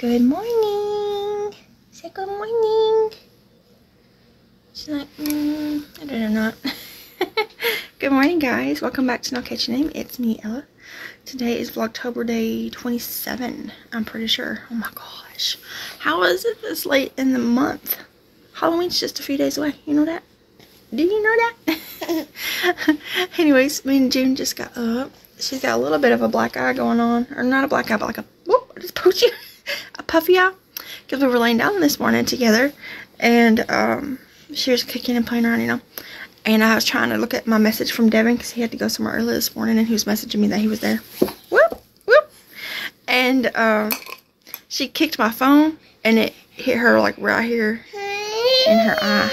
Good morning. Say good morning. She's like, mm, I don't know. Not. good morning, guys. Welcome back to No Catchy Name. It's me, Ella. Today is Vlogtober Day 27, I'm pretty sure. Oh my gosh. How is it this late in the month? Halloween's just a few days away. You know that? Do you know that? Anyways, me and June just got up. She's got a little bit of a black eye going on. Or not a black eye, but like a, whoop, I just poked you. Puffy eye. Because we were laying down this morning together. And um, she was kicking and playing around, you know. And I was trying to look at my message from Devin because he had to go somewhere early this morning. And he was messaging me that he was there. Whoop, whoop. And um, she kicked my phone. And it hit her like right here in her eye.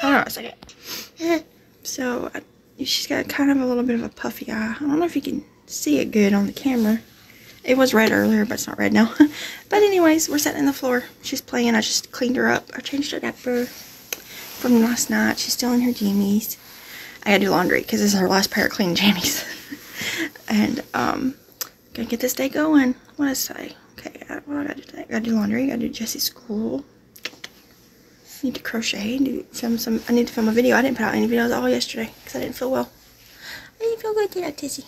Hold on a second. So, I, she's got kind of a little bit of a puffy eye. I don't know if you can see it good on the camera. It was red earlier, but it's not red now. but anyways, we're sitting on the floor. She's playing. I just cleaned her up. I changed her diaper from last night. She's still in her jammies. I gotta do laundry because this is her last pair of clean jammies. and, um, gotta get this day going. What did I say? Okay, what do I gotta do today? I gotta do laundry. I gotta do Jessie's school need to crochet do film some I need to film a video. I didn't put out any videos all yesterday because I didn't feel well. I didn't feel good today, Tizzy.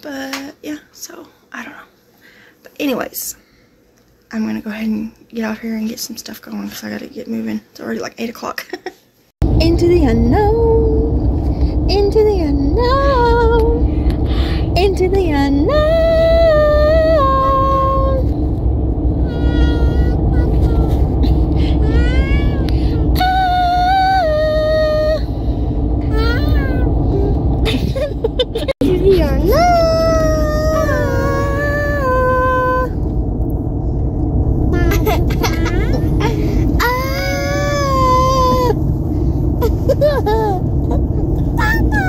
But yeah, so I don't know. But anyways, I'm gonna go ahead and get out here and get some stuff going because I gotta get moving. It's already like eight o'clock. Into the unknown. 爸爸